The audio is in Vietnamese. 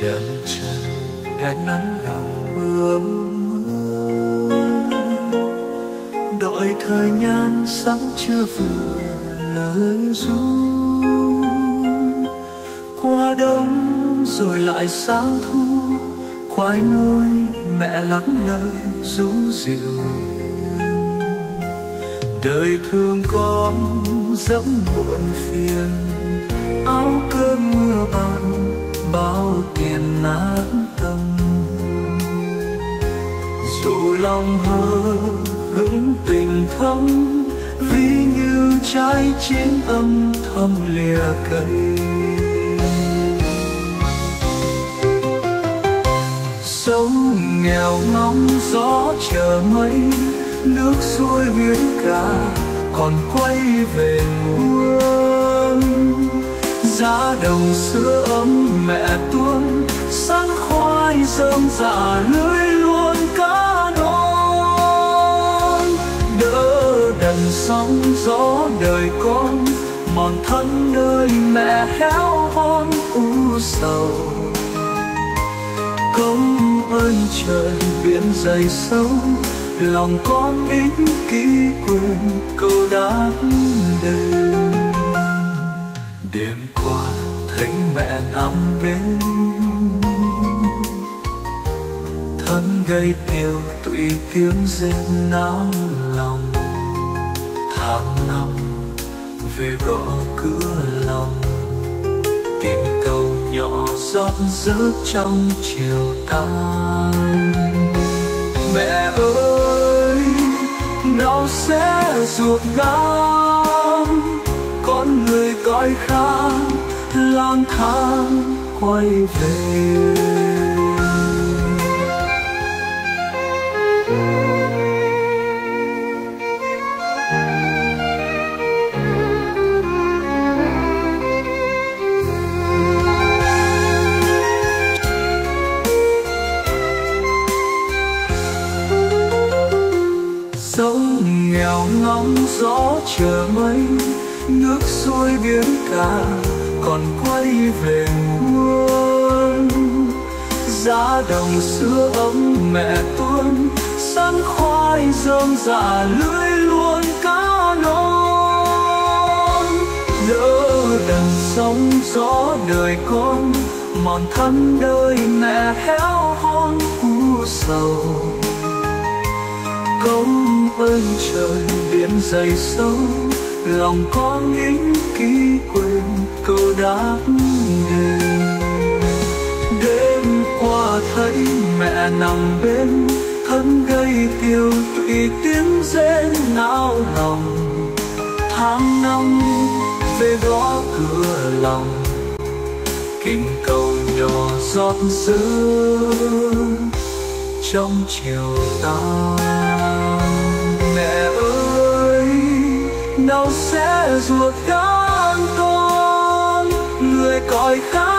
chậm chân ghé nắng lòng mưa mưa, đợi thời nhan sắc chưa vừa lời ru. Qua đông rồi lại sang thu khoai nuôi mẹ lắng lời rú rượu đời thương con dẫm muộn phiền lòng hờ hững tình thâm ví như trái chiến âm thầm lìa cây sống nghèo ngóng gió chờ mây, nước xuôi biển cả còn quay về nguồn. Giá đồng xưa ấm mẹ tuôn sắn khoai rơm dạ lưới gió đời con, mòn thân nơi mẹ héo hon u sầu. Công ơn trời biển dày sâu, lòng con ích kỷ quên câu đáp đêm đêm qua thấy mẹ nằm bên, thân gây tiêu tụy tiếng rên náo lòng tháng năm về gõ cửa lòng. Tìm câu nhỏ rót giữa trong chiều tan. Mẹ ơi nào sẽ ruột gan. Con người coi khang lang thang quay về. Sóng gió chờ mây, nước xuôi biển cả còn quay về nguồn giá đồng xưa ấm mẹ tuôn sắn khoai rơm dạ lưới luôn cá non. Đỡ đằng sóng gió đời con, mòn thân đời mẹ héo hon u sầu công ơn trời biển dày sâu, lòng con những ký quên câu đáp đêm đêm qua thấy mẹ nằm bên, thân gây tiêu tụy tiếng rên não lòng. Tháng năm về gõ cửa lòng kinh cầu nhỏ giọt sương trong chiều tan nào sẽ ruột gan con. Người cõi khác